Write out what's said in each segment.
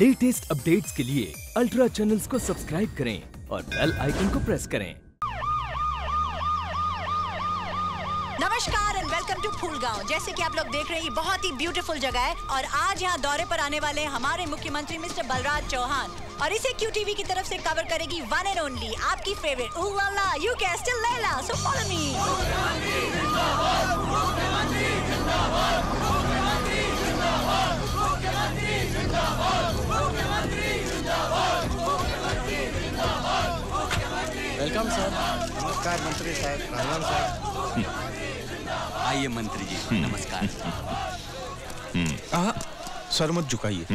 Latest updates के लिए ultra channels को सब्सक्राइब करें और बेल आइकन को प्रेस करें। नमस्कार एंड वेलकम टू फूलगांव जैसे कि आप लोग देख रहे हैं बहुत ही ब्यूटीफुल जगह है और आज यहाँ दौरे पर आने वाले हमारे मुख्यमंत्री मिस्टर बलराज चौहान। और इसे क्यू टीवी की तरफ़ से कवर करेगी वन एंड ओनली आपकी फेवरेट यू कैन स्टिल लैला सो फॉलो मी नमस्कार मंत्री साहब। राजन साहब आइए मंत्री जी नमस्कार। आहा, सर मत झुकाइए।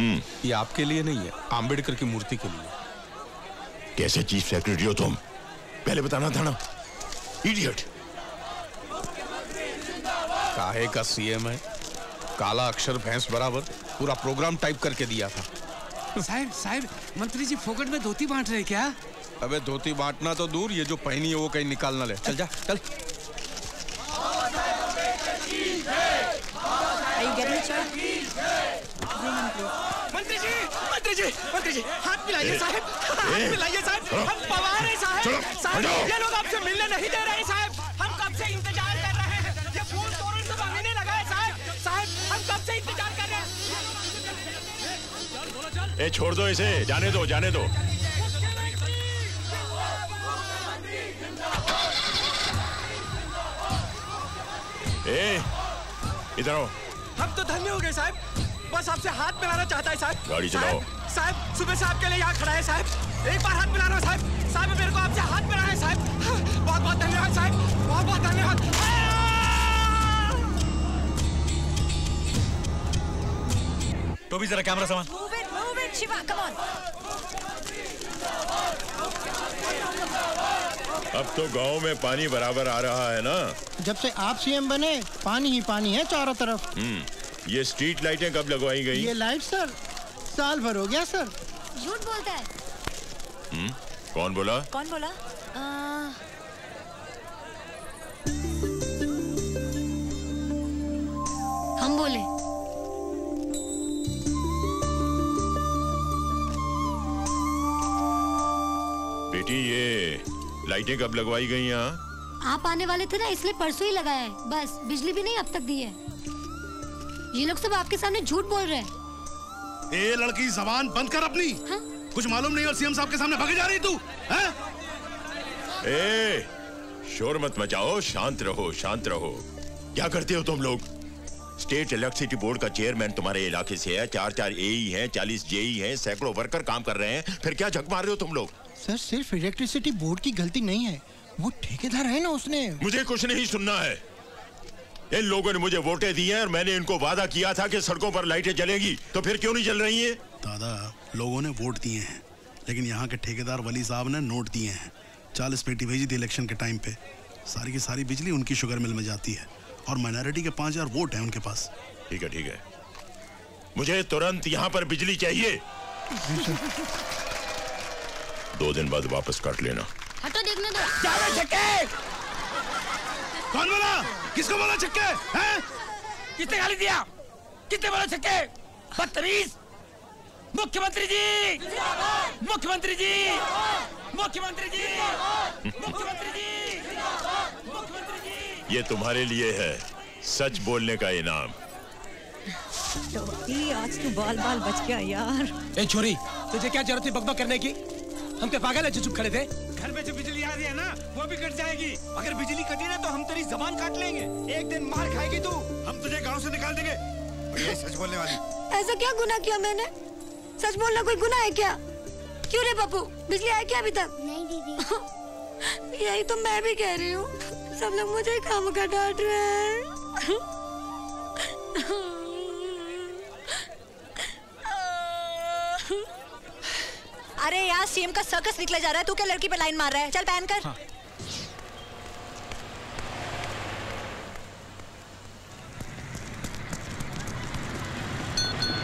ये आपके लिए नहीं है आम्बेडकर की मूर्ति के लिए। कैसे चीफ सेक्रेटरी हो तुम? पहले बताना था ना। इडियट काहे का सीएम है? काला अक्षर भैंस बराबर पूरा प्रोग्राम टाइप करके दिया था। साहब साहब मंत्री जी फोकट में धोती बांट रहे क्या? अबे धोती बांटना तो दूर ये जो पहनी है वो कहीं निकाल ना ले। चल जा चल? मंत्री जी मंत्री जी मंत्री जी हाथ मिलाइए साहब हाथ मिलाइए साहब हम पवार हैं साहब। साहब ये लोग आपसे मिलने नहीं दे रहे साहब। हम कब से इंतज़ार कर रहे हैं? ये फूल तोरण से मांगने लगा है साहब। साहब हम कब से इंतज़ार कर रहे हैं? ए छोड़ दो इसे जाने दो जाने दो। ए इधर आओ। हम तो धन्य हो गए साहब। बस आपसे हाथ मिलाना चाहता है साहब। गाड़ी चलाओ। साहब, सुबह से आपके लिए यहाँ खड़ा है साहब। एक बार हाथ मिला रहा साहब। साहब मेरे को आपसे हाथ मिलाना है साहब। बहुत बहुत धन्यवाद साहब। बहुत बहुत धन्यवाद। तो भी जरा कैमरा सामान Move it, move it, Shiva, come on. अब तो गाँव में पानी बराबर आ रहा है ना। जब से आप सीएम बने पानी ही पानी है चारों तरफ़। हम्म ये स्ट्रीट लाइटें कब लगवाई गई? ये लाइट सर साल भर हो गया सर झूठ बोलता है। हुँ? कौन बोला? कौन बोला? आ, लाइटें कब लगवाई गई यहाँ आप आने वाले थे ना इसलिए परसों ही लगाया है। बस बिजली भी नहीं अब तक दी है। ये लोग सब आपके सामने झूठ बोल रहे हैं। ए लड़की जबान बंद कर अपनी। हाँ? कुछ मालूम नहीं और सीएम साहब के सामने भागे जा रही तू ए शोर मत मचाओ शांत रहो शांत रहो। क्या करते हो तुम लोग? स्टेट इलेक्ट्रिसिटी बोर्ड का चेयरमैन तुम्हारे इलाके से है। चार चार ए हैं चालीस जेई हैं सैकड़ों वर्कर काम कर रहे हैं। फिर क्या झक मार रहे हो तुम लोग? सर सिर्फ़ इलेक्ट्रिसिटी बोर्ड की गलती नहीं है। वो ठेकेदार है ना उसने। मुझे कुछ नहीं सुनना है। इन लोगों ने मुझे वोटें दी हैं और मैंने इनको वादा किया था कि सड़कों पर लाइटें जलेंगी। तो फिर क्यों नहीं जल रही हैं? दादा लोगों ने वोट दिए हैं लेकिन यहाँ के ठेकेदार वली साहब ने नोट दिए हैं। चालीस पेटी भेजी थी इलेक्शन के टाइम पे। सारी की सारी बिजली उनकी शुगर मिल में जाती है और माइनॉरिटी के पाँच हज़ार वोट हैं उनके पास। ठीक है ठीक है। मुझे तुरंत यहाँ पर बिजली चाहिए। दो दिन बाद वापस काट लेना। हटो देखने दो। कौन बोला? किसको बोला छक्के? हैं? किसने गाली दिया? किसने बोला छक्के? बदतमीज! मुख्यमंत्री जी! मुख्यमंत्री जी! मुख्यमंत्री जी! मुख्यमंत्री जी! मुख्यमंत्री जी! ये तुम्हारे लिए है सच बोलने का इनाम। आज तू बाल बाल बच गया यार। ए छोरी तुझे क्या ज़रूरत थी बकबक करने की? हम क्या पागल है जो चुप खड़े थे? घर में जो बिजली आ रही है ना वो भी कट जाएगी। अगर बिजली कटी ना तो हम तेरी जबान काट लेंगे। एक दिन मार खाएगी तू। हम तुझे गाँव से निकाल देंगे। सच बोलने वाली। ऐसा क्या गुना किया मैंने? सच बोलना कोई गुना है क्या? क्यों रे पप्पू बिजली आई क्या अभी तक? नहीं दीदी। यही तो मैं भी कह रही हूँ। सब लोग मुझे काम का डांट रहे हैं। यार सीएम का सर्कस निकला जा रहा है तू क्या लड़की पे लाइन मार रहा है? चल पहन कर।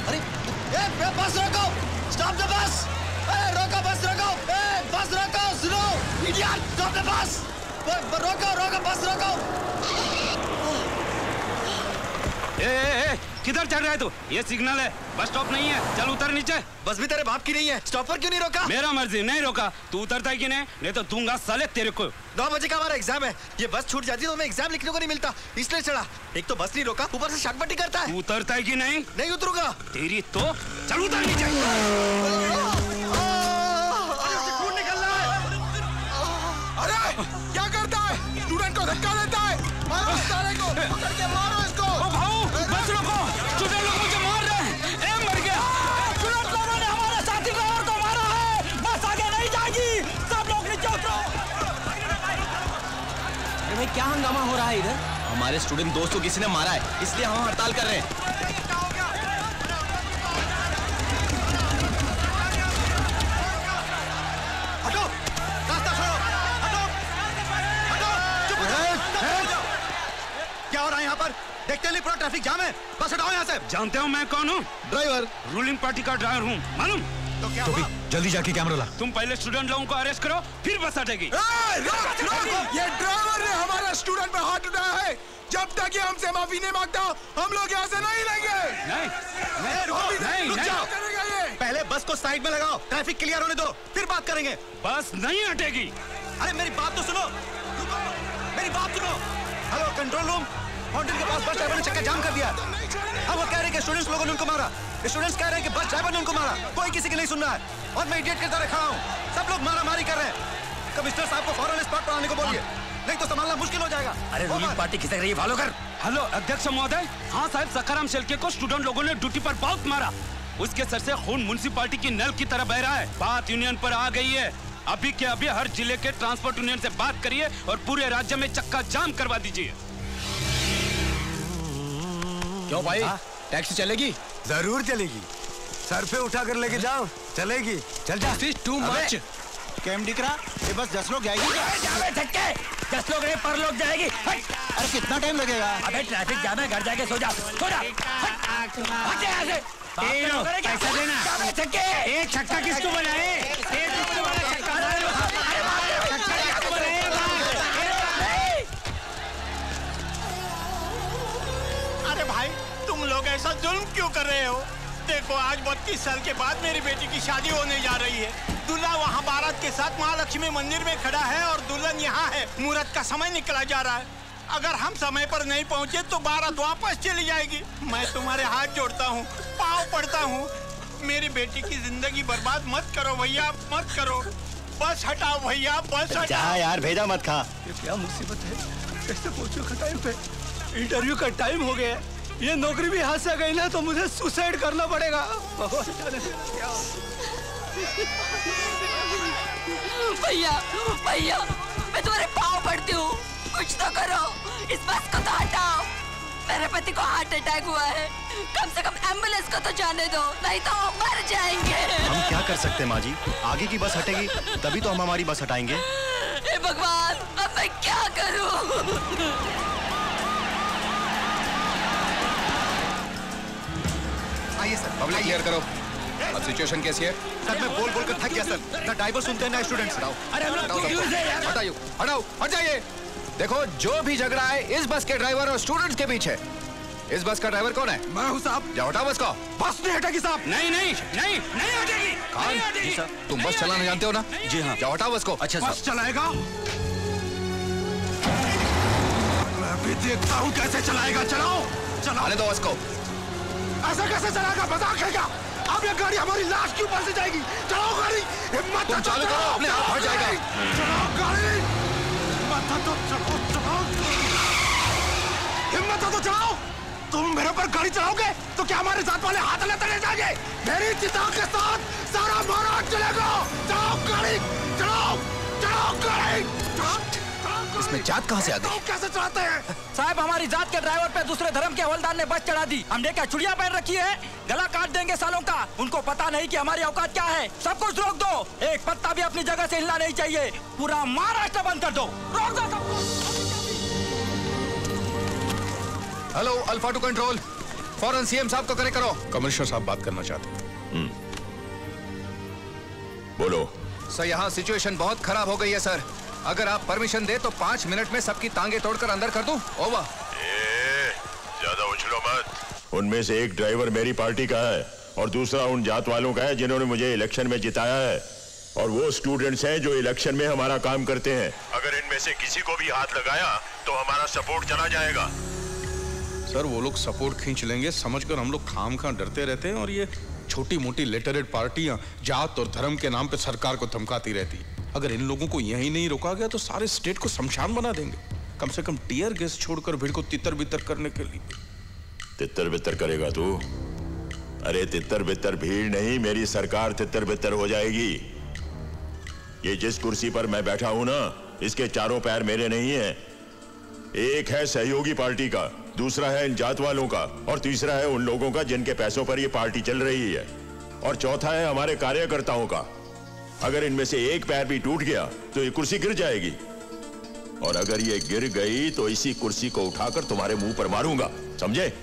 अरे ए, ए, बस रोको। स्टॉप द बस अरे रोको बस रोको। ए, बस रोको सुनो। इडियट स्टॉप द बस ब- ब- रोको रोको बस रोको। ए, ए, किधर चढ़ रहा है तू? ये सिग्नल है। बस स्टॉप नहीं है। चल उतर नीचे। बस भी तेरे बाप की नहीं है। स्टॉप पर क्यों नहीं रोका? मेरा मर्ज़ी नहीं रोका। तू उतरता है कि नहीं? नहीं तो दूँगा साले तेरे को। नौ बजे का हमारा एग्ज़ाम है। ये बस छूट जाती तो हमें एग्ज़ाम लिखने को नहीं मिलता। इसलिए चढ़ा। एक तो बस नहीं रोका ऊपर से शाकपट्टी करता है। उतरता है कि नहीं? नहीं उतरूँगा। तेरी तो चल उतर नीचे। अरे क्या करता है? स्टूडेंट को धक्का देता है। मारो साले को। पकड़ के मारो। क्या हंगामा हो रहा है इधर? हमारे स्टूडेंट दोस्त को किसी ने मारा है इसलिए हम हड़ताल कर रहे हैं। हटो रास्ता छोड़ो हटो हटो चुप हो जाओ। क्या हो रहा है यहाँ पर? देखते नहीं पूरा ट्रैफ़िक जाम है। बस हटाओ यहाँ से। जानते हो मैं कौन हूँ? ड्राइवर रूलिंग पार्टी का ड्राइवर हूँ। मालूम? तो क्या हुआ? जल्दी जाके कैमरा ला। तुम पहले स्टूडेंट लोगों को अरेस्ट करो फिर बस हटेगी। ये ड्राइवर ने हमारा स्टूडेंट पे हाथ उठाया है। जब तक ये हमसे माफ़ी नहीं माँगता हम लोग यहाँ से नहीं लेंगे। नहीं ए, रुको, नहीं, रुक नहीं। जाओ। करेगा ये। पहले बस को साइड में लगाओ ट्रैफ़िक क्लियर होने दो फिर बात करेंगे। बस नहीं हटेगी। अरे मेरी बात तो सुनो। मेरी बात सुनो। हेलो कंट्रोल रूम फाउंटेन के पास बस ड्राइवर ने चक्का जाम कर दिया। अब वो कह रहे हैं कि स्टूडेंट्स लोगों ने उनको मारा। स्टूडेंट्स कह रहे हैं कि बस ड्राइवर ने उनको मारा। कोई किसी की नहीं सुन रहा है। और मैं इडियट की तरह खड़ा हूँ। सब लोग मारा मारी कर रहे हैं। कमिश्नर साहब को फ़ौरन स्पॉट पर आने को बोलिए। नहीं तो संभालना मुश्किल हो जाएगा। अरे रूलिंग पार्टी खिसक रही है फॉलो कर हेलो अध्यक्ष महोदय। हाँ साहब सखाराम शेल्के को स्टूडेंट लोगों ने ड्यूटी पर बहुत मारा। उसके सर से खून म्यूनसिपाली की नल की तरह बह रहा है। बात यूनियन पर आ गई है। अभी के अभी हर ज़िले के ट्रांसपोर्ट यूनियन से बात करिए और पूरे राज्य में चक्का जाम करवा दीजिए। क्यों भाई? टैक्सी चलेगी? ज़रूर चलेगी। सर पे उठा कर लेके जाओ चलेगी। चल जा। टू मच कैम दिख रहा? ये बस दस लोग जाएगी। दस लोग नहीं पर लोग जाएगी। अरे कितना टाइम लगेगा? अबे ट्रैफ़िक जाम है घर जाके सो जा। सो जा। हट। यहाँ से। पैसा देना। एक छक्का किसको बनाए? एक किसको बनाए ऐसा जुल्म क्यों कर रहे हो? देखो आज बत्तीस साल के बाद मेरी बेटी की शादी होने जा रही है। दूल्हा वहाँ बारात के साथ महालक्ष्मी मंदिर में खड़ा है और दुल्हन यहाँ है। मुहूर्त का समय निकला जा रहा है। अगर हम समय पर नहीं पहुँचे तो बारात वापस चली जाएगी। मैं तुम्हारे हाथ जोड़ता हूँ पाँव पड़ता हूँ। मेरी बेटी की ज़िंदगी बर्बाद मत करो भैया मत करो। बस हटाओ भैया बस हटाओ। यार भेजा मत खा। ये क्या मुसीबत है? कैसे पहुंचो टाइम पे इंटरव्यू का टाइम हो गया है। ये नौकरी भी हाथ से गई ना तो मुझे सुसाइड करना पड़ेगा। भैया भैया मैं तुम्हारे पाँव पड़ती हूँ। कुछ तो करो। इस बस को तो हटाओ। मेरे पति को हार्ट अटैक हुआ है। कम से कम एंबुलेंस को तो जाने दो नहीं तो हम मर जाएँगे। हम क्या कर सकते हैं माँ जी? आगे की बस हटेगी तभी तो हम हमारी बस हटाएँगे। भगवान अब मैं क्या करूँ? सर पब्लिक क्लियर करो। अब सिचुएशन कैसी है सर मैं बोल बोल कर थक गया सर। ना ड्राइवर सुनते हैं ना स्टूडेंट्स हटाओ। अरे हम लोग हटाओ। है हटाओ। हट जाइए। देखो जो भी झगड़ा है इस बस के ड्राइवर और स्टूडेंट्स के बीच है। इस बस का ड्राइवर कौन है? मैं हूँ साहब। जाओ हटाओ बस को। बस नहीं हटेगी साहब। नहीं नहीं नहीं नहीं हटेगी। खान नहीं हटेगी। तुम बस चलाना जानते हो ना? जी हाँ। जाओ हटाओ बस को। अच्छा बस चलाएगा? मैं भी देखता हूँ कैसे चलाएगा। चलाओ। चलाओ। आने दो बस को। ऐसा कैसे चलाएगा? मज़ाक है क्या? अब ये गाड़ी हमारी लाश के ऊपर से जाएगी। चलाओ गाड़ी। हिम्मत तो चालू करो, अपने आप हट जाएगा। चलाओ गाड़ी। हिम्मत तो चलाओ चलाओ हिम्मत तो चलाओ। तुम मेरे ऊपर गाड़ी चलाओगे तो क्या हमारे साथ वाले हाथ लेते रह जाएँगे? मेरी चिता के साथ सारा महाराज चलेगा। चलाओ गाड़ी। इसमें जात कहाँ से आ गई? कैसे चलाते हैं? साहब हमारी जात के ड्राइवर पे दूसरे धर्म के हवलदार ने बस चढ़ा दी। हमने क्या चुड़िया पहन रखी है? गला काट देंगे सालों का। उनको पता नहीं कि हमारी औकात क्या है। सब कुछ रोक दो। एक पत्ता भी अपनी जगह से हिलना नहीं चाहिए। पूरा महाराष्ट्र बंद कर दो। रोक दो सब। हेलो अल्फ़ा टू कंट्रोल फ़ौरन सीएम साहब को करेक्ट करो। कमिश्नर साहब बात करना चाहते हैं। बोलो। सर यहाँ सिचुएशन बहुत खराब हो गई है सर अगर आप परमिशन दे तो पाँच मिनट में सबकी टांगे तोड़कर अंदर कर दूँ। ओवर ए, ज़्यादा उछलो मत। उनमें से एक ड्राइवर मेरी पार्टी का है और दूसरा उन जात वालों का है जिन्होंने मुझे इलेक्शन में जिताया है। और वो स्टूडेंट्स हैं जो इलेक्शन में हमारा काम करते हैं। अगर इनमें से किसी को भी हाथ लगाया तो हमारा सपोर्ट चला जाएगा। सर वो लोग सपोर्ट खींच लेंगे। समझकर हम लोग खाम खा डरते रहते हैं और ये छोटी मोटी लेटरेड पार्टियाँ जात और धर्म के नाम पे सरकार को धमकाती रहती अगर इन लोगों को यही नहीं रोका गया तो सारे स्टेट को शमशान बना देंगे। कम से कम टीयर गैस छोड़कर भीड़ को तितर बितर करने के लिए। तितर बितर करेगा तू? अरे तितर बितर भीड़ नहीं, मेरी सरकार तितर बितर हो जाएगी। ये जिस कुर्सी पर मैं बैठा हूँ ना, इसके चारों पैर मेरे नहीं है। एक है सहयोगी पार्टी का, दूसरा है इन जात वालों का, और तीसरा है उन लोगों का जिनके पैसों पर ये पार्टी चल रही है। और चौथा है हमारे कार्यकर्ताओं का। अगर इनमें से एक पैर भी टूट गया तो ये कुर्सी गिर जाएगी। और अगर ये गिर गई तो इसी कुर्सी को उठाकर तुम्हारे मुँह पर मारूँगा। समझे?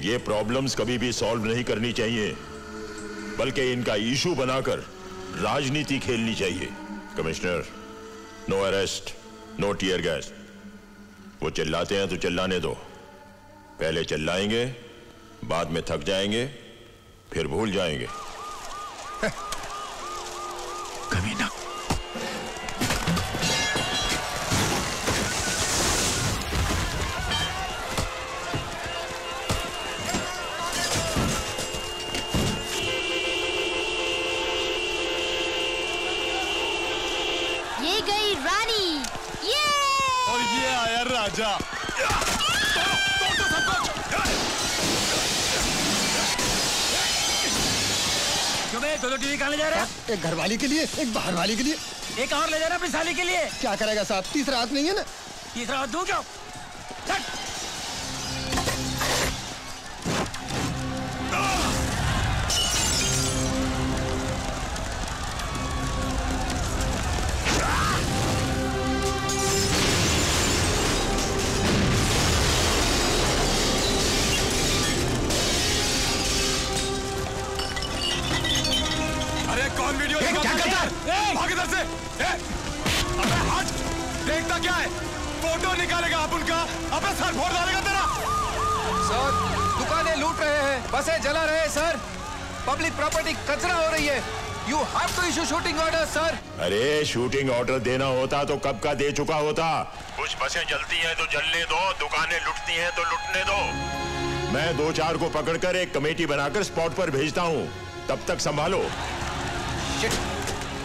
ये प्रॉब्लम्स कभी भी सॉल्व नहीं करनी चाहिए, बल्कि इनका इशू बनाकर राजनीति खेलनी चाहिए। Commissioner no arrest no tear gas वो चिल्लाते हैं तो चिल्लाने दो। पहले चिल्लाएँगे, बाद में थक जाएँगे, फिर भूल जाएँगे। गई रानी। ये! और ये आया राजा। दोनों टीवी कहाँ ले जा रहे हैं? एक घर वाली के लिए एक बाहर वाली के लिए। एक और ले जा रहा अपनी साली के लिए? क्या करेगा साहब तीसरा हाथ नहीं है ना? तीसरा हाथ दू क्यों? लूट रहे हैं। बसें जला रहे हैं सर। पब्लिक प्रॉपर्टी कचरा हो रही है। You have to issue shooting order sir अरे शूटिंग ऑर्डर देना होता तो कब का दे चुका होता? कुछ बसें जलती हैं तो जलने दो दुकानें लुटती हैं तो लुटने दो। मैं दो चार को पकड़कर एक कमेटी बनाकर स्पॉट पर भेजता हूँ। तब तक संभालो। शिट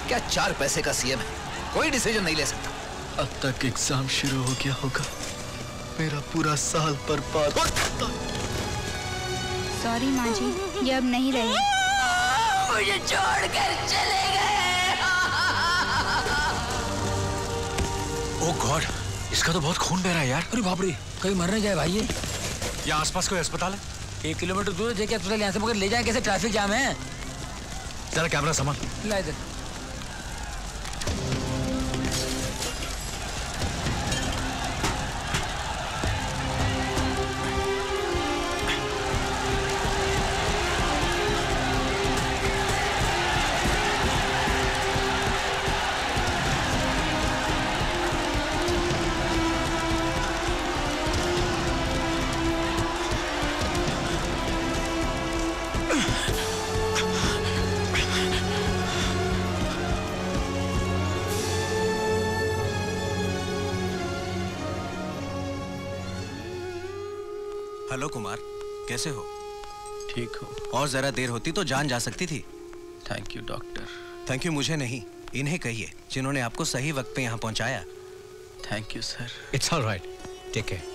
क्या चार पैसे का सीएम है? कोई डिसीज़न नहीं ले सकता। अब तक एग्ज़ाम शुरू हो गया होगा। मेरा पूरा साल बर्बाद। सॉरी माँ जी ये अब नहीं रहे मुझे छोड़कर चले गए। ओ गॉड इसका तो बहुत खून बह रहा है यार। अरे बापरे कहीं मरने जाए भाई ये? यहाँ आसपास कोई अस्पताल है? एक किलोमीटर दूर है देखिए अस्पताल यहाँ से मगर ले जाए कैसे ट्रैफ़िक जाम है? जरा कैमरा सामान ला इधर। हेलो कुमार कैसे हो? ठीक हो। और जरा देर होती तो जान जा सकती थी। Thank you doctor thank you मुझे नहीं इन्हें कहिए जिन्होंने आपको सही वक्त पे यहाँ पहुँचाया। Thank you sir it's all right take care